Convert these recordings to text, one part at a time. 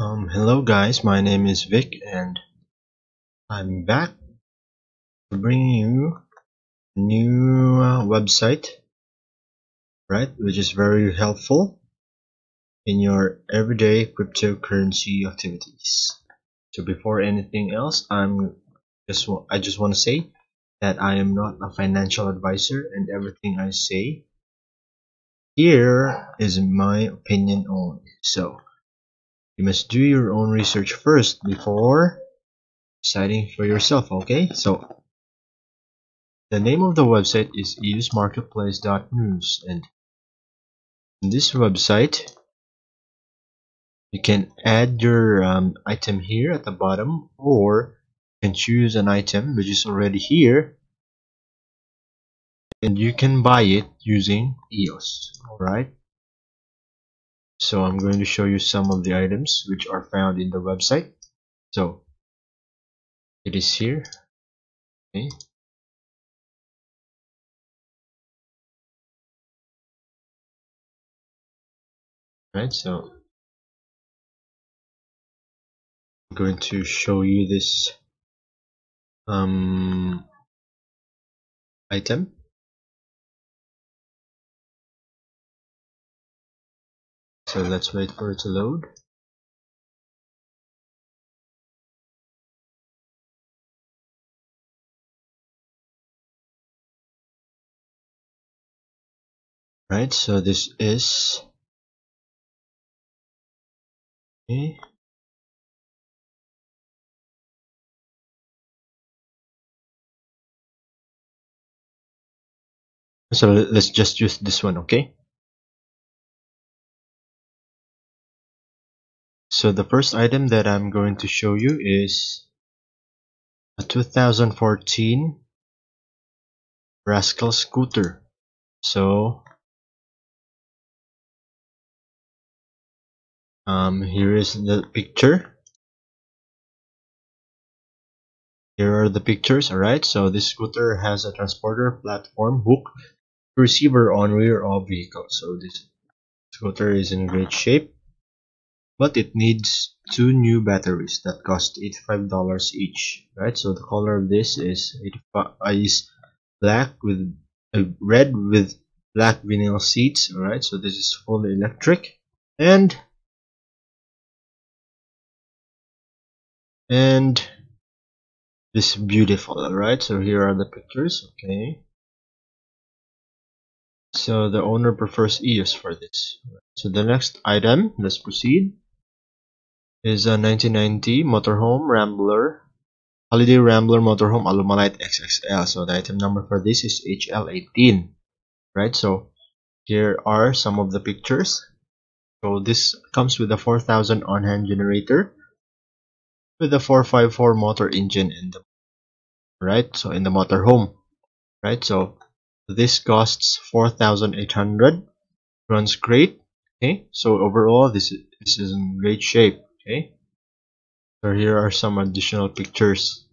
Um, hello guys, my name is Vic and I'm back to bring you a new uh, website, right, which is very helpful in your everyday cryptocurrency activities. So before anything else, I'm just I just want to say that I am not a financial advisor and everything I say here is my opinion only. So you must do your own research first before deciding for yourself okay? So the name of the website is eosmarketplace.news and in this website you can add your um, item here at the bottom or you can choose an item which is already here and you can buy it using EOS alright so I'm going to show you some of the items which are found in the website. So it is here. Okay. Right so I'm going to show you this um, item so let's wait for it to load. Right so this is okay so let's just use this one okay So the first item that I'm going to show you is a 2014 Rascal scooter. So um, here is the picture. Here are the pictures, alright. So this scooter has a transporter platform hook receiver on rear of vehicle. So this scooter is in great shape but it needs two new batteries that cost $85 each right? So the color of this is 85 is black with uh, red with black vinyl seats alright? So this is fully electric. And and this beautiful alright? So here are the pictures okay? So the owner prefers EOS for this. So the next item let's proceed is a 1990 motorhome Rambler Holiday Rambler motorhome Aluma-Lite XXL. So the item number for this is HL18. Right, so here are some of the pictures. So this comes with a 4000 on-hand generator with a 454 motor engine in the right so in the motorhome right so this costs 4800 runs great okay so overall this is, this is in great shape okay. So here are some additional pictures.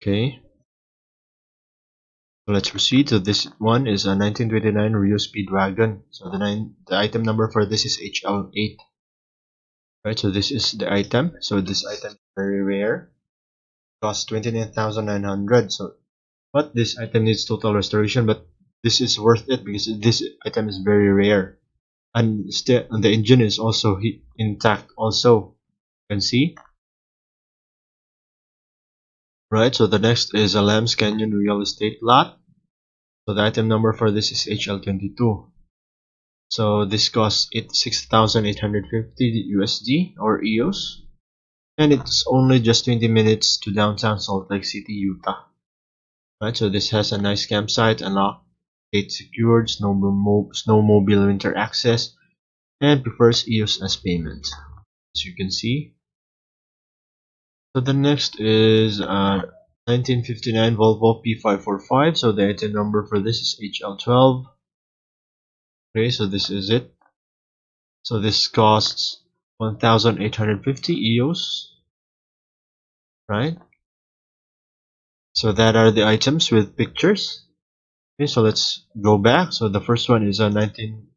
Okay. So let's proceed. So this one is a 1929 REO Speedwagon so the nine the item number for this is HL8 right so this is the item. So this item is very rare. Costs 29,900 so but this item needs total restoration but this is worth it because this item is very rare and still and the engine is also intact also you can see. Right so the next is a Lambs Canyon real estate lot. So the item number for this is HL22 so this costs it 6850 USD or EOS and it's only just 20 minutes to downtown Salt Lake City Utah. Right so this has a nice campsite and lock it secured snowmobile winter access and prefers EOS as payment. As you can see. So the next is uh, 1959 Volvo P545 so the item number for this is HL12 okay so this is it. So this costs 1850 EOS right? So that are the items with pictures okay so let's go back so the first one is a 19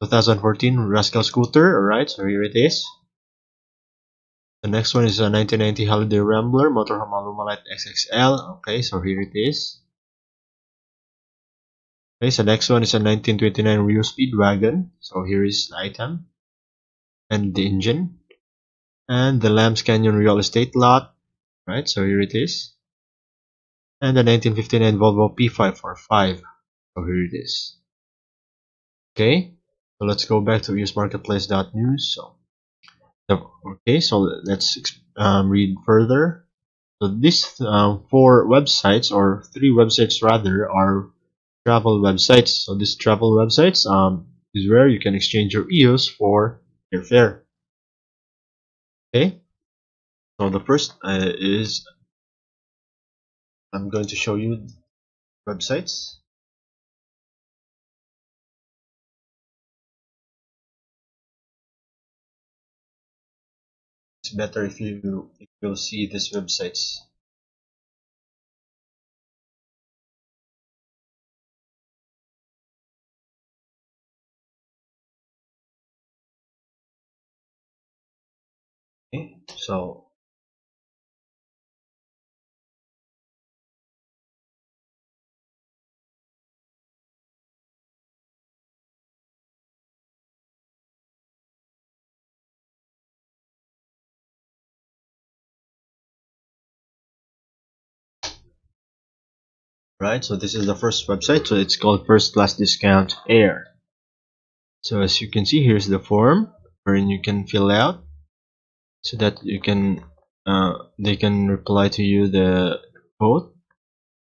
2014 Rascal scooter. Alright, so here it is. The next one is a 1990 Holiday Rambler Motorhome Aluma XXL. Okay, so here it is. Okay, so next one is a 1929 REO Speedwagon. So here is the item and the engine and the Lambs Canyon Real Estate lot. Right, so here it is. And the 1959 Volvo P545. So here it is. Okay, so let's go back to eosmarketplace.news. So, okay, so let's um, read further. So these um, four websites, or three websites rather, are travel websites. So these travel websites um, is where you can exchange your EOS for airfare. Okay, so the first uh, is I'm going to show you websites. It's better if you if you see these websites. Okay, so right? So this is the first website. So it's called first class discount air. So as you can see here's the form wherein you can fill out so that you can uh, they can reply to you the quote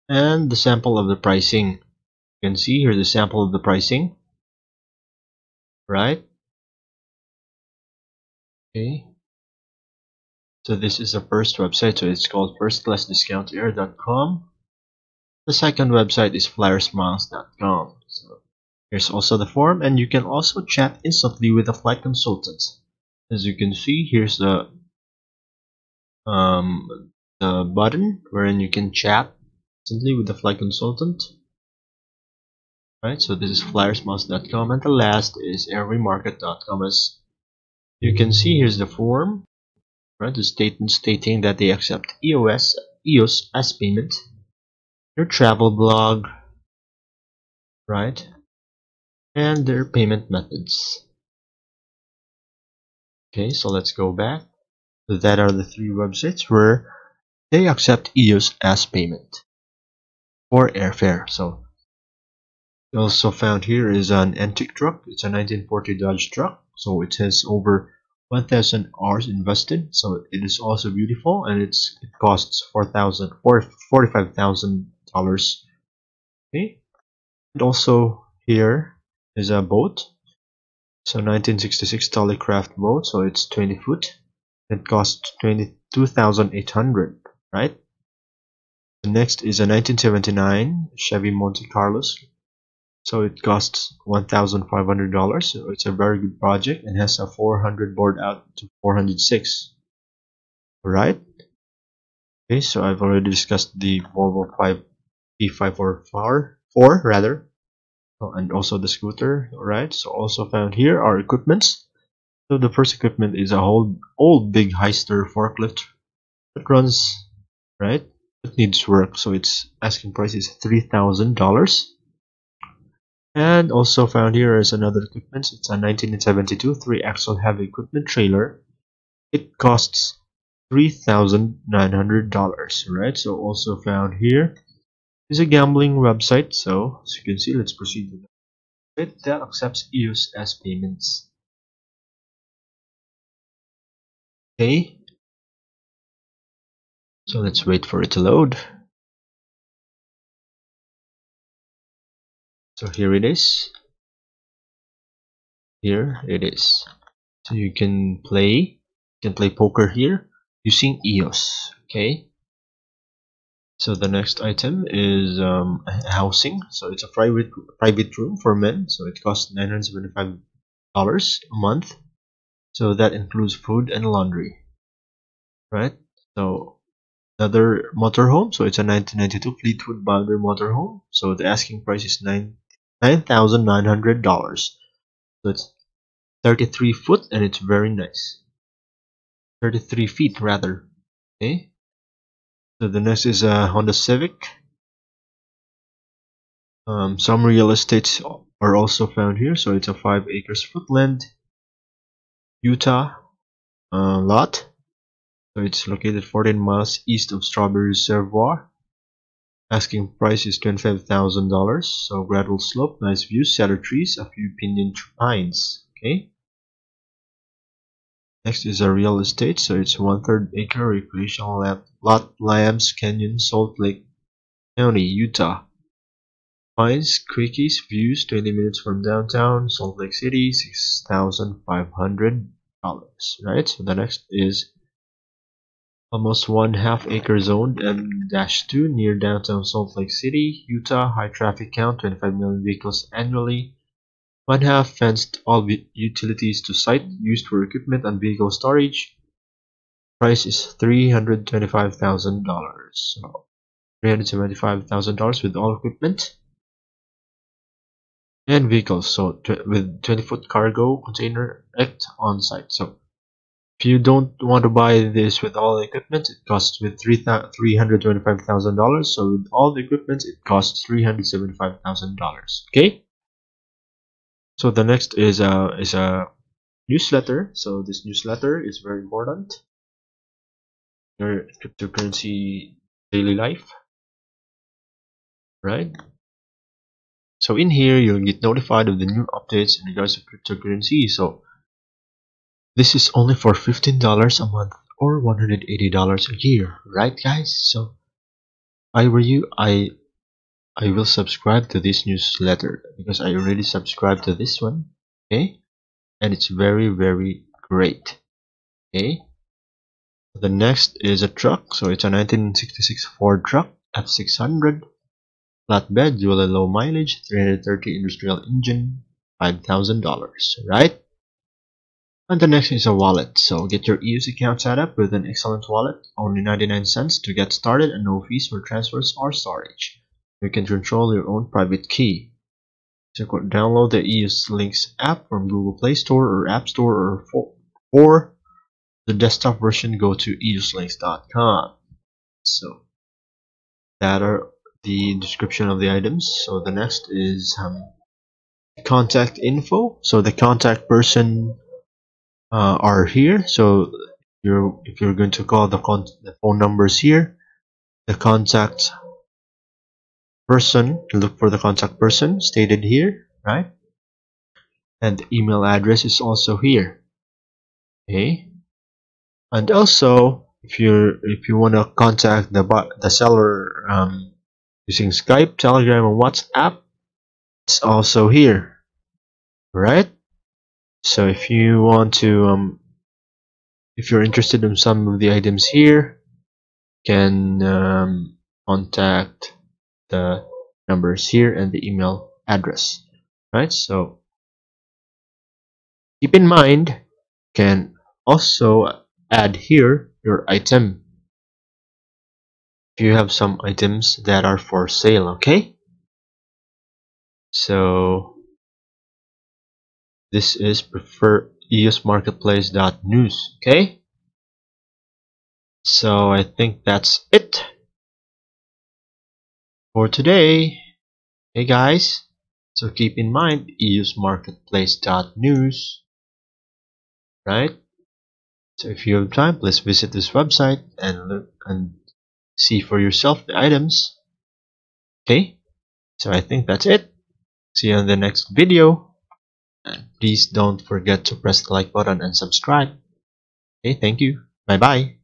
and the sample of the pricing. You can see here's the sample of the pricing right? Okay. So this is the first website. So it's called firstclassdiscountair.com the second website is flyersmiles.com. So here's also the form, and you can also chat instantly with a flight consultant. As you can see, here's the um, the button wherein you can chat instantly with the flight consultant. Right, so this is flyersmiles.com, and the last is airwaymarket.com. As you can see, here's the form, right? The statement stating that they accept EOS EOS as payment your travel blog, right? And their payment methods. Okay, so let's go back. So that are the three websites where they accept EOS as payment for airfare. So also found here is an antique truck. It's a 1940 Dodge truck. So it has over 1000 hours invested. So it is also beautiful and it's it costs 4000 or 45,000 dollars. Okay. And also here is a boat. So 1966 Tollycraft boat so it's 20 foot. It costs 22,800 right? The next is a 1979 Chevy Monte Carlos. So it costs $1,500 so it's a very good project and has a 400 bored out to 406 alright. Okay so I've already discussed the Volvo 5 P544 4 rather. Oh, and also the scooter right so also found here are equipments. So the first equipment is a old old big Hyster forklift that runs right? It needs work so its asking price is three thousand dollars. And also found here is another equipment. It's a 1972 three axle heavy equipment trailer. It costs three thousand nine hundred dollars right so also found here is a gambling website, so as you can see, let's proceed with it. That accepts EOS as payments. Okay. So let's wait for it to load. So here it is. Here it is. So you can play, you can play poker here using EOS. Okay. So the next item is um, housing. So it's a private private room for men. So it costs nine hundred seventy five dollars a month. So that includes food and laundry. Right. So another motorhome. So it's a 1992 Fleetwood Bounder motorhome. So the asking price is nine nine thousand nine hundred dollars. So it's 33 foot and it's very nice. 33 feet rather. Okay. So the next is a Honda Civic. Um, some real estates are also found here. So it's a 5 acres footland. Utah uh, lot. So it's located 14 miles east of Strawberry Reservoir. Asking price is $25,000. So gradual slope, nice view, cedar trees, a few pinyon pines. Okay. Next is a real estate. So it's one third acre recreational land, lot, Lambs Canyon, Salt Lake County, Utah. Pines Creekies views 20 minutes from downtown Salt Lake City, $6,500. Right. So the next is almost one half acre zoned M-2 near downtown Salt Lake City, Utah, high traffic count, 25 million vehicles annually. One half fenced all utilities to site, used for equipment and vehicle storage. Price is $325,000. So $375,000 with all equipment and vehicles. So with 20 foot cargo container act on site. So if you don't want to buy this with all the equipment, it costs with three hundred twenty-five thousand dollars. So with all the equipment, it costs three hundred seventy-five thousand dollars. Okay. So the next is a is a newsletter. So this newsletter is very important. Your cryptocurrency daily life, right? So in here, you'll get notified of the new updates in regards to cryptocurrency. So this is only for $15 a month or $180 a year, right guys? So I were you, I I will subscribe to this newsletter because I already subscribed to this one, okay? And it's very very great. Okay? The next is a truck, so it's a 1966 Ford truck F600 flatbed, dual low mileage, 330 industrial engine, $5,000, right? And the next is a wallet. So get your EOS account set up with an excellent wallet, only 99 cents to get started and no fees for transfers or storage. You can control your own private key. So download the EOSlynx app from Google Play Store or App Store or for, the desktop version go to eoslynx.com. So that are the description of the items. So the next is um, contact info. So the contact person uh, are here so you're if you're going to call the, the phone numbers here the contact person to look for the contact person stated here right? And the email address is also here. Okay. And also if you're if you want to contact the the seller um, using Skype Telegram and WhatsApp it's also here. Right so if you want to um, if you're interested in some of the items here can um, contact the numbers here and the email address right so keep in mind can also add here your item if you have some items that are for sale okay so this is prefer eosmarketplace.news. Okay. So I think that's it for today. Hey guys. So keep in mind eosmarketplace.news. Right? So if you have time, please visit this website and look and see for yourself the items. Okay? So I think that's it. See you on the next video. And please don't forget to press the like button and subscribe. Okay, thank you. Bye bye.